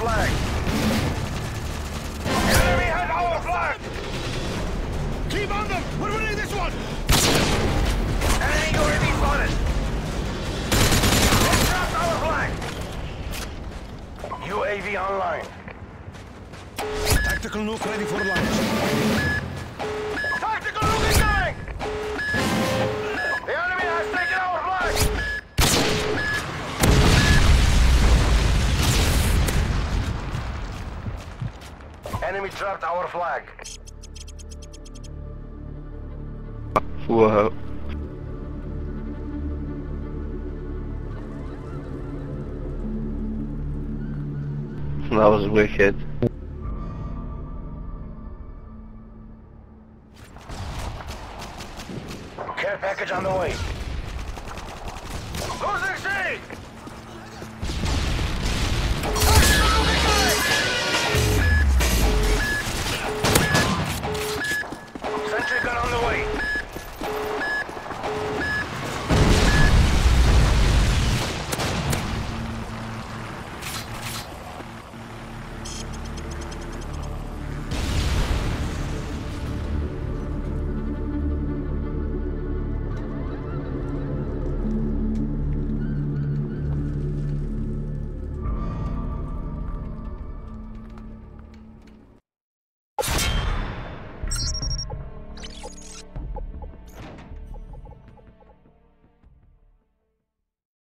flag. Enemy has our flag. Keep on them. We're winning this one. Enemy UAV spotted. They dropped our flag. UAV online. Tactical nuke ready for launch. Enemy dropped our flag. Whoa. That was wicked. Care package on the way. Losing C! Sentry gun on the way.